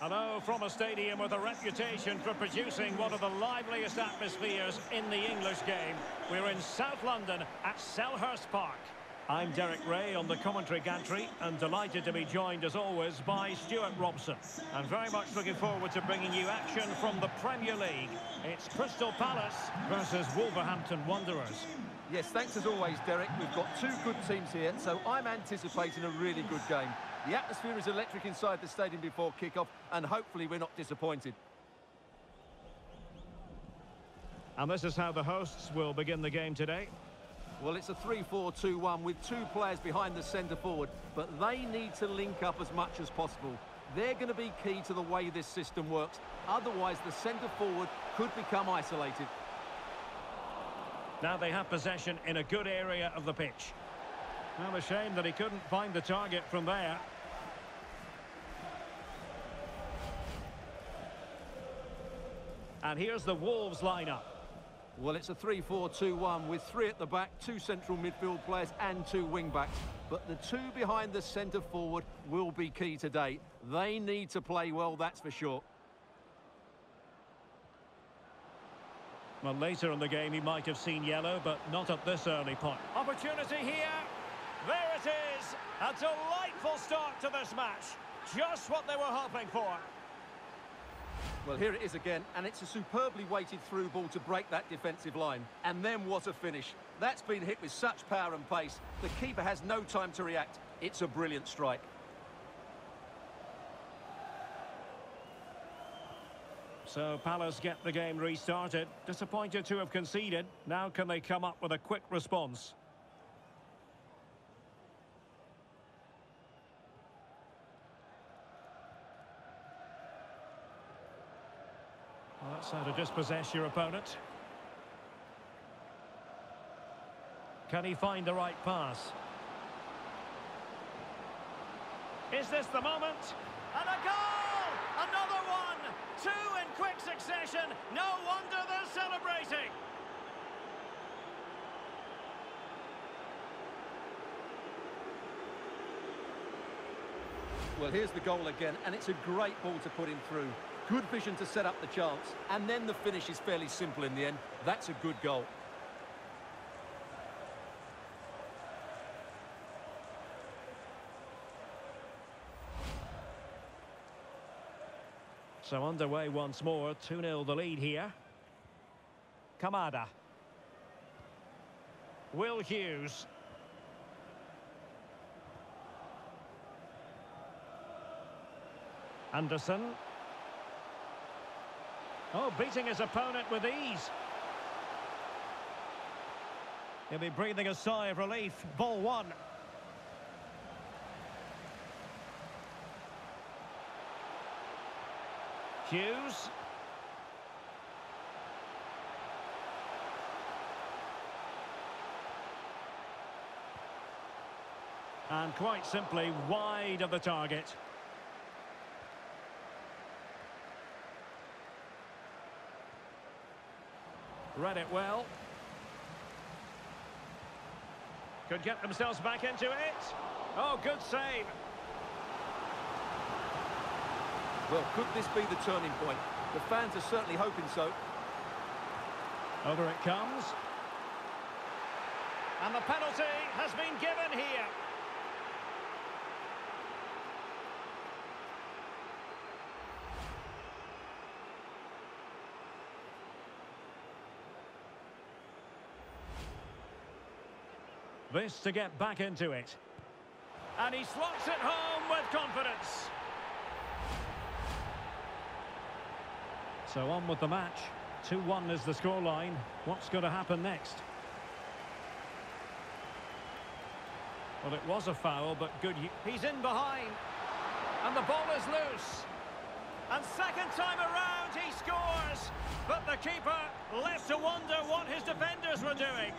Hello from a stadium with a reputation for producing one of the liveliest atmospheres in the English game. We're in South London at Selhurst Park. I'm Derek Ray on the commentary gantry and delighted to be joined as always by Stuart Robson. And very much looking forward to bringing you action from the Premier League. It's Crystal Palace versus Wolverhampton Wanderers. Yes, thanks as always, Derek. We've got two good teams here, so I'm anticipating a really good game. The atmosphere is electric inside the stadium before kick-off, and hopefully we're not disappointed. And this is how the hosts will begin the game today. Well, it's a 3-4-2-1 with two players behind the centre forward, but they need to link up as much as possible. They're going to be key to the way this system works. Otherwise, the centre forward could become isolated. Now they have possession in a good area of the pitch. Well, a shame that he couldn't find the target from there. And here's the Wolves lineup. Well, it's a 3-4-2-1 with three at the back, two central midfield players and two wing-backs. But the two behind the centre forward will be key today. They need to play well, that's for sure. Well, later in the game he might have seen yellow, but not at this early point. Opportunity here. There it is. A delightful start to this match. Just what they were hoping for. Well, here it is again, and it's a superbly weighted through ball to break that defensive line. And then what a finish. That's been hit with such power and pace. The keeper has no time to react. It's a brilliant strike. So Palace get the game restarted. Disappointed to have conceded. Now can they come up with a quick response? To dispossess your opponent. Can he find the right pass? Is this the moment? And a goal! Another one! Two in quick succession. No wonder they're celebrating. Well, here's the goal again, and it's a great ball to put him through. Good vision to set up the chance, and then the finish is fairly simple in the end. That's a good goal. So underway once more, 2-0 the lead here. Kamada. Will Hughes. Andersen. Oh, beating his opponent with ease. He'll be breathing a sigh of relief. Ball one. Hughes. And quite simply, wide of the target. Read it well. Could get themselves back into it. Oh, good save. Well, could this be the turning point? The fans are certainly hoping so. Over it comes. And the penalty has been given here. This to get back into it. And he slots it home with confidence. So on with the match. 2-1 is the scoreline. What's going to happen next? Well, it was a foul, but good... He's in behind. And the ball is loose. And second time around, he scores. But the keeper left to wonder what his defenders were doing.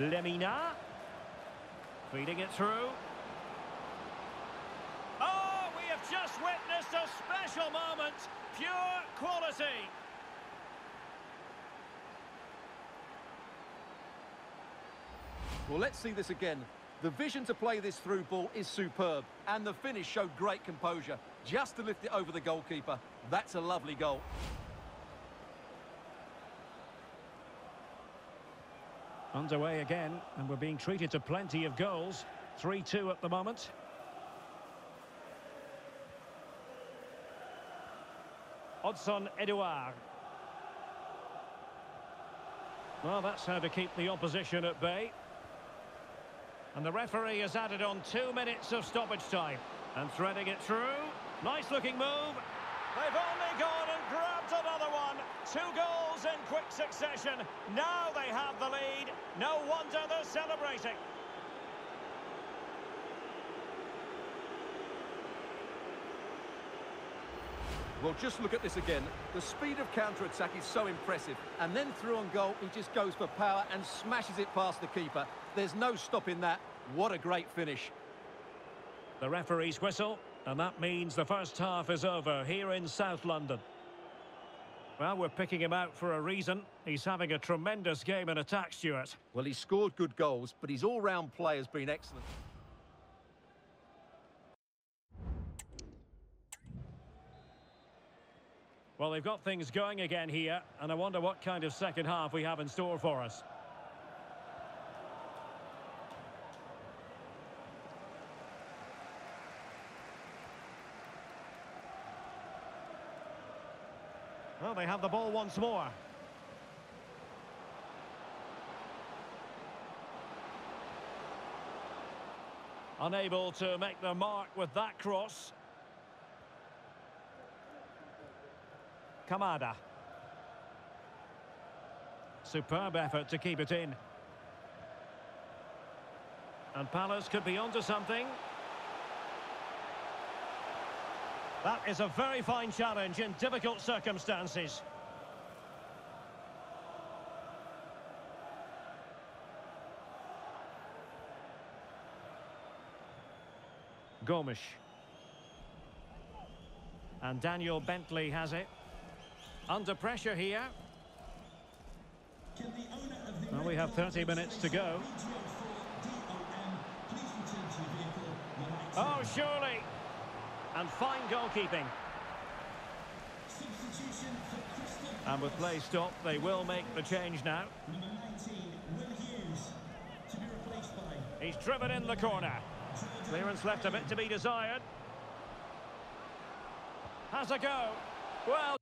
Lemina. Feeding it through. We have just witnessed a special moment. Pure quality. Well, let's see this again. The vision to play this through ball is superb, and the finish showed great composure. Just to lift it over the goalkeeper, that's a lovely goal. Underway again, and we're being treated to plenty of goals. 3-2 at the moment. Odsonne Edouard. Well, that's how to keep the opposition at bay. And the referee has added on two minutes of stoppage time. And threading it through. Nice looking move. They've only gone and grabbed another one. Two goals in quick succession. Now they have the lead. No wonder they're celebrating. Well, just look at this again. The speed of counter-attack is so impressive. And then through on goal, he just goes for power and smashes it past the keeper. There's no stopping that. What a great finish. The referee's whistle, and that means the first half is over here in South London. Well, we're picking him out for a reason. He's having a tremendous game in attack, Stuart. Well, he scored good goals, but his all-round play has been excellent. Well, they've got things going again here, and I wonder what kind of second half we have in store for us. Well, they have the ball once more. Unable to make the mark with that cross. Kamada. Superb effort to keep it in. And Palace could be onto something. That is a very fine challenge in difficult circumstances. Gomes. And Daniel Bentley has it. Under pressure here. Well, we have 30 minutes to go. Oh, surely. And fine goalkeeping. And with play stopped, they will make the change now. He's driven in the corner. Clearance left a bit to be desired. Has a go. Well...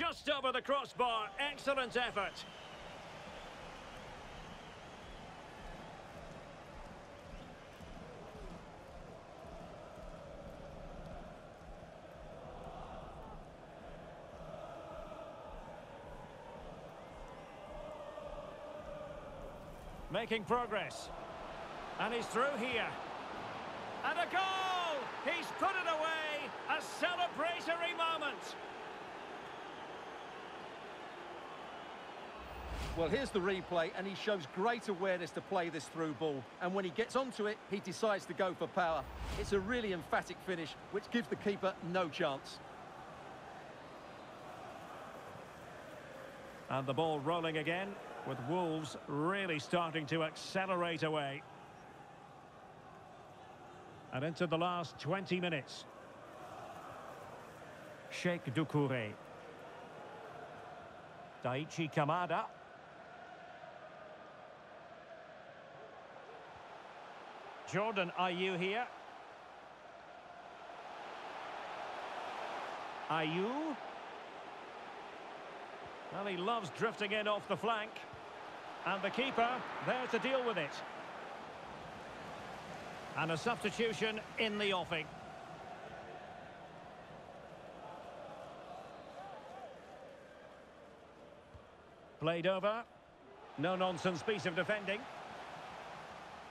Just over the crossbar. Excellent effort. Making progress. And he's through here. And a goal! He's put it away! A celebratory moment! Well, here's the replay, and he shows great awareness to play this through ball. And when he gets onto it, he decides to go for power. It's a really emphatic finish, which gives the keeper no chance. And the ball rolling again, with Wolves really starting to accelerate away. And into the last 20 minutes. Cheick Doucouré. Daichi Kamada. Jordan Ayew here. Ayew? Well, he loves drifting in off the flank. And the keeper there to deal with it. And a substitution in the offing. Played over. No-nonsense piece of defending.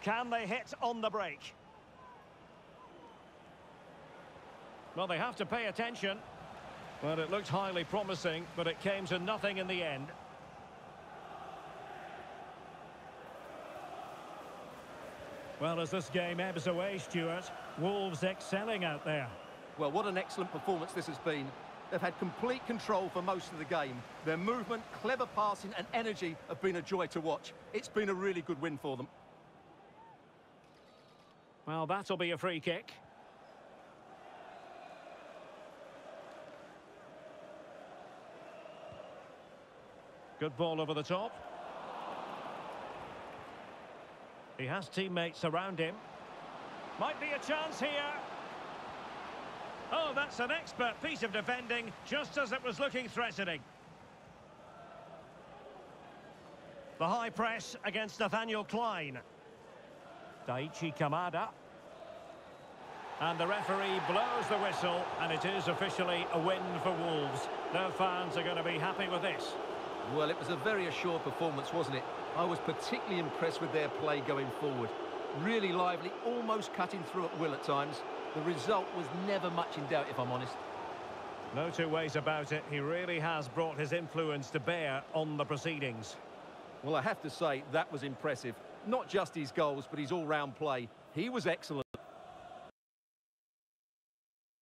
Can they hit on the break? Well, they have to pay attention. Well, it looked highly promising, but it came to nothing in the end. Well, as this game ebbs away, Stuart, Wolves excelling out there. Well, what an excellent performance this has been. They've had complete control for most of the game. Their movement, clever passing and energy have been a joy to watch. It's been a really good win for them. Well, that'll be a free kick. Good ball over the top. He has teammates around him. Might be a chance here. Oh, that's an expert piece of defending, just as it was looking threatening. The high press against Nathaniel Clyne. Daichi Kamada. And the referee blows the whistle, and it is officially a win for Wolves. No fans are going to be happy with this. Well, it was a very assured performance, wasn't it? I was particularly impressed with their play going forward. Really lively, almost cutting through at will at times. The result was never much in doubt, if I'm honest. No two ways about it. He really has brought his influence to bear on the proceedings. Well, I have to say, that was impressive. Not just his goals, but his all-round play. He was excellent.